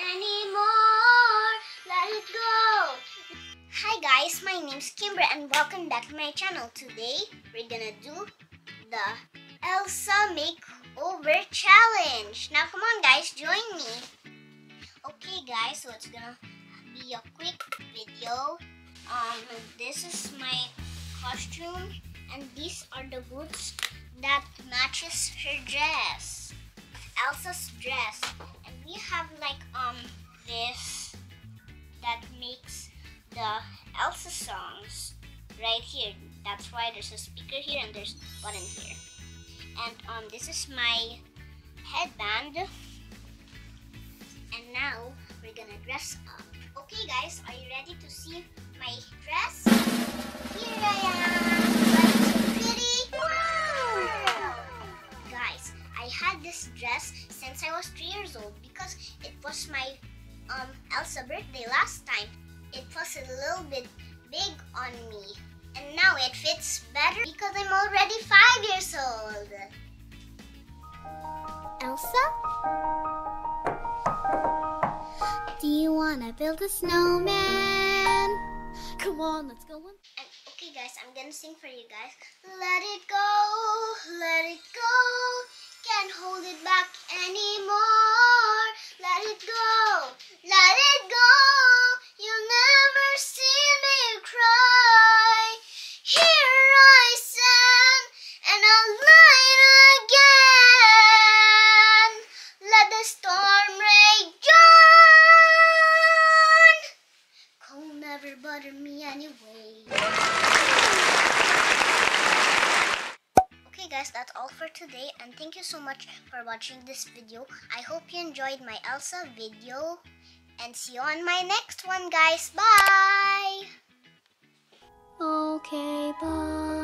anymore. Let it go. Hi guys, my name's Kimber and welcome back to my channel. Today, we're gonna do the Elsa Makeover Challenge. Now come on guys, join me. Okay guys, so it's gonna be a quick video. Um, this is my costume and these are the boots that matches her dress. Elsa's dress. And we have Elsa songs right here. That's why there's a speaker here and there's button here. And um, this is my headband. And now we're gonna dress up. Okay guys, are you ready to see my dress? Here I am! Had this dress since I was 3 years old because it was my um, Elsa birthday last time it was a little bit big on me. And now it fits better because I'm already five years old. Elsa? Do you wanna build a snowman? Come on, let's go. And okay guys, I'm gonna sing for you guys. Let it go, let it go. Me anyway. Okay guys, that's all for today and thank you so much for watching this video. I hope you enjoyed my Elsa video and see you on my next one guys. Bye! Okay, bye.